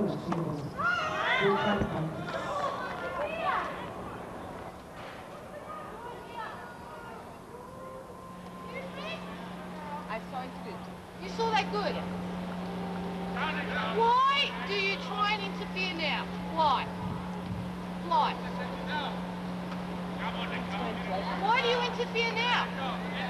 I saw it good. You saw that good? Why do you try and interfere now? Why? Why? Why do you interfere now?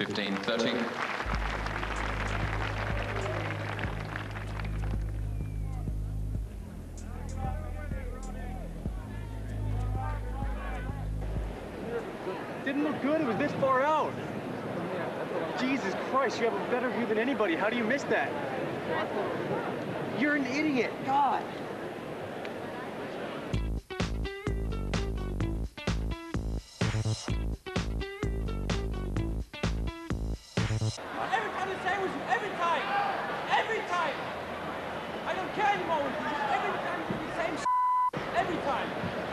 1530. Didn't look good, it was this far out. Jesus Christ, you have a better view than anybody. How do you miss that? You're an idiot, God. With you, every time. Every time. I don't care anymore with you. Just every time you do the same Every time.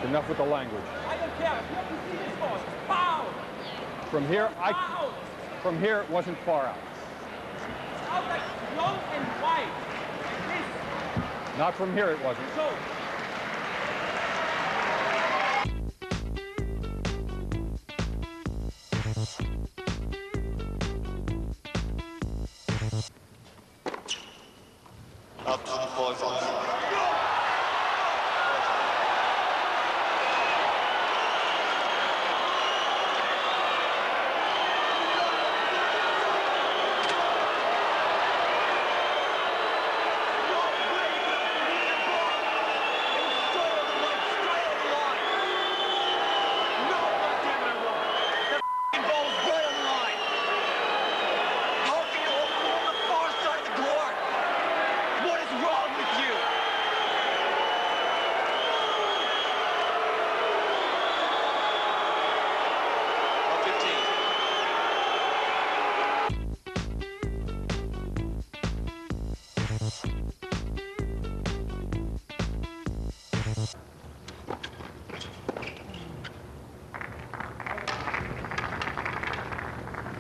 Enough with the language. I don't care. You have to see this. Pow! From here, I, from here, it wasn't far out. Out like long and wide. Like this. Not from here, it wasn't. So.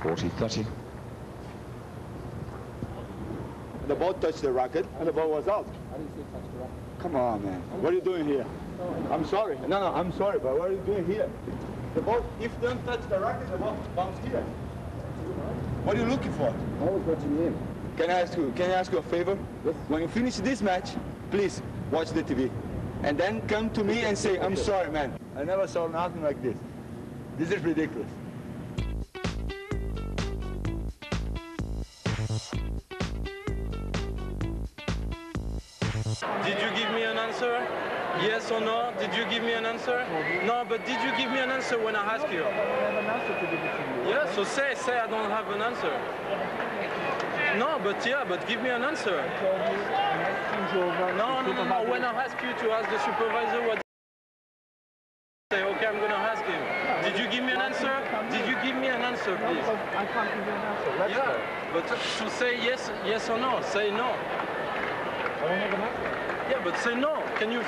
40 30. The ball touched the racket and the ball was out. I didn't touch the racket. Come on, man. What are you doing here? I'm sorry. No, no, I'm sorry, but what are you doing here? The ball, if you don't touch the racket, the ball bounces here. What are you looking for? I was watching him. Can I ask you, can I ask you a favor? Yes. When you finish this match, please watch the TV. And then come to me and say, I'm sorry, man. I never saw nothing like this. This is ridiculous. Did you give me an answer? Yes or no? Did you give me an answer? No, but did you give me an answer when I asked you? I have an answer to give to you. Yeah, so say, say I don't have an answer. No, but yeah, but give me an answer. No, no, no, no. When I ask you to ask the supervisor what say, okay, I'm gonna ask him. Did you give me an answer? Did you give me an answer, please? I can't give you an answer. Let's Yeah, but to say yes, yes or no, say no. Yeah, but say no. Can you?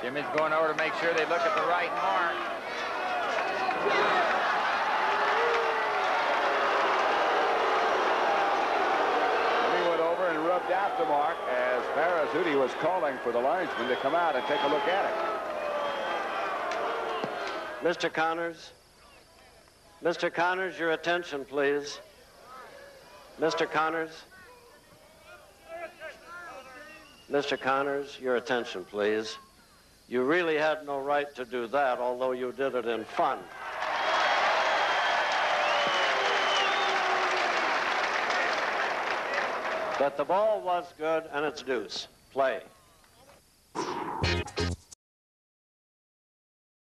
Jimmy's going over to make sure they look at the right mark. the mark Parazuti was calling for the linesman to come out and take a look at it. Mr. Connors. Mr. Connors, your attention, please. Mr. Connors. Mr. Connors, your attention, please. You really had no right to do that, although you did it in fun. But the ball was good, and it's deuce. Play.